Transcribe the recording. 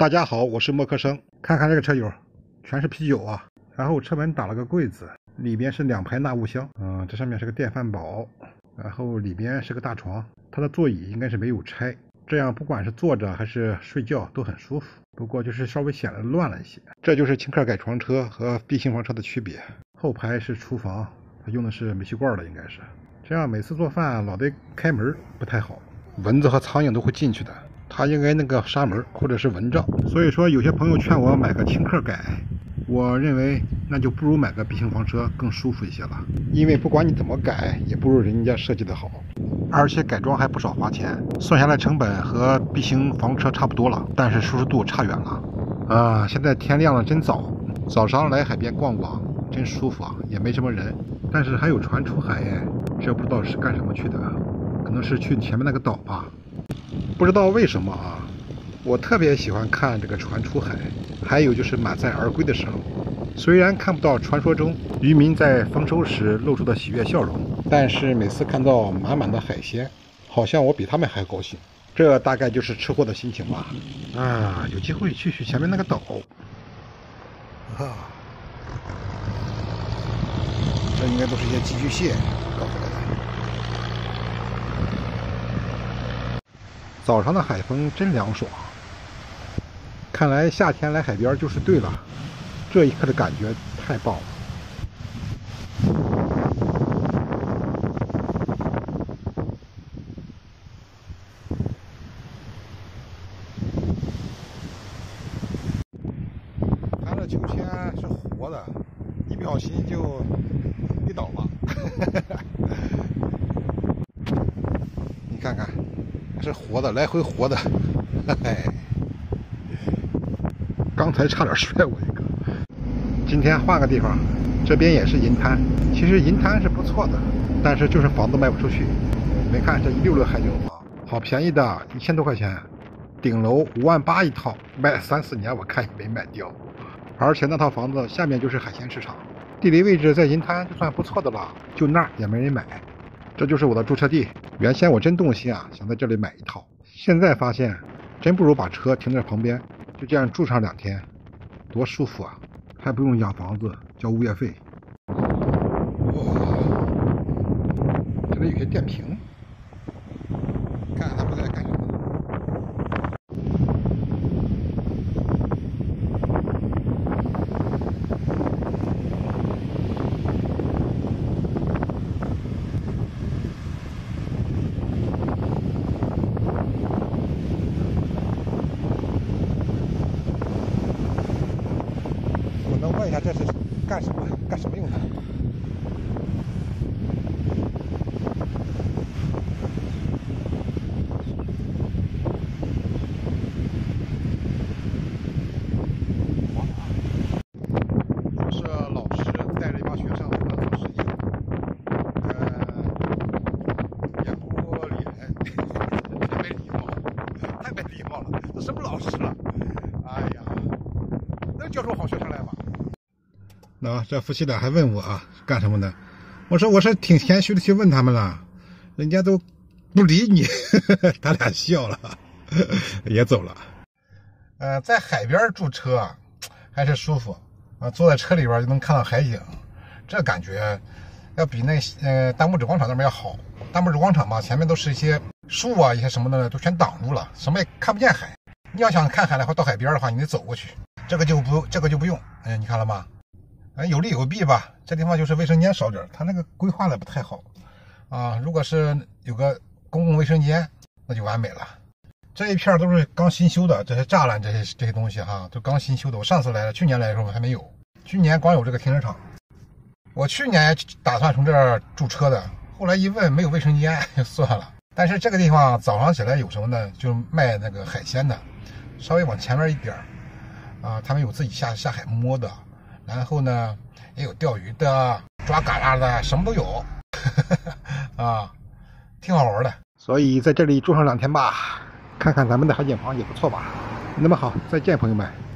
大家好，我是莫克生。看看这个车友，全是啤酒啊。然后车门打了个柜子，里边是两排纳物箱。嗯，这上面是个电饭煲，然后里边是个大床。它的座椅应该是没有拆，这样不管是坐着还是睡觉都很舒服。不过就是稍微显得乱了一些。这就是轻客改床车和 B 型房车的区别。后排是厨房，它用的是煤气罐的，应该是。这样每次做饭老得开门不太好，蚊子和苍蝇都会进去的。它应该那个纱门或者是蚊帐，所以说有些朋友劝我买个轻客改，我认为那就不如买个 B 型房车更舒服一些了。因为不管你怎么改，也不如人家设计的好，而且改装还不少花钱，算下来成本和 B 型房车差不多了，但是舒适度差远了。啊，现在天亮了真早，早上来海边逛逛真舒服啊，也没什么人，但是还有船出海哎，这不知道是干什么去的，可能是去前面那个岛吧。不知道为什么啊，我特别喜欢看这个船出海，还有就是满载而归的时候。虽然看不到传说中渔民在丰收时露出的喜悦笑容，但是每次看到满满的海鲜，好像我比他们还高兴。这大概就是吃货的心情吧。啊，有机会去去前面那个岛。啊，这应该都是一些寄居蟹搞出来的。早上的海风真凉爽，看来夏天来海边就是对了，这一刻的感觉太棒了。它这秋千是活的，一不小心就跌倒了。你看看。是活的，来回活的，嘿 嘿，刚才差点摔我一个。今天换个地方，这边也是银滩。其实银滩是不错的，但是就是房子卖不出去。没看这一溜溜海景房，好便宜的，一千多块钱，顶楼五万八一套，卖三四年我看也没卖掉。而且那套房子下面就是海鲜市场，地理位置在银滩就算不错的了，就那儿也没人买。这就是我的注册地。原先我真动心啊，想在这里买一套。现在发现，真不如把车停在旁边，就这样住上两天，多舒服啊！还不用养房子，交物业费。哇，这里有些电瓶，看看他们在干什么。问一下这是干什么？干什么用的？是老师带着一帮学生做实验，呃，也不脸，太没礼貌，太没礼貌了，这什么老师了？哎呀，能教出好学生来吗？那这夫妻俩还问我啊，干什么呢？我说我是挺谦虚的去问他们了，人家都不理你，他俩笑了，也走了。呃，在海边住车还是舒服啊，坐在车里边就能看到海景，这感觉要比那呃大拇指广场那边要好。大拇指广场嘛，前面都是一些树啊，一些什么的都全挡住了，什么也看不见海。你要想看海的话，到海边的话，你得走过去，这个就不这个就不用。哎，你看了吗？有利有弊吧。这地方就是卫生间少点它那个规划的不太好啊。如果是有个公共卫生间，那就完美了。这一片都是刚新修的，这些栅栏、这些这些东西哈，都刚新修的。我上次来了，去年来的时候还没有。去年光有这个停车场。我去年打算从这儿驻车的，后来一问没有卫生间，就算了。但是这个地方早上起来有什么呢？就卖那个海鲜的，稍微往前面一点啊，他们有自己下下海摸的。然后呢，也有钓鱼的、抓嘎啦的，什么都有，啊，挺好玩的。所以在这里住上两天吧，看看咱们的海景房也不错吧。那么好，再见，朋友们。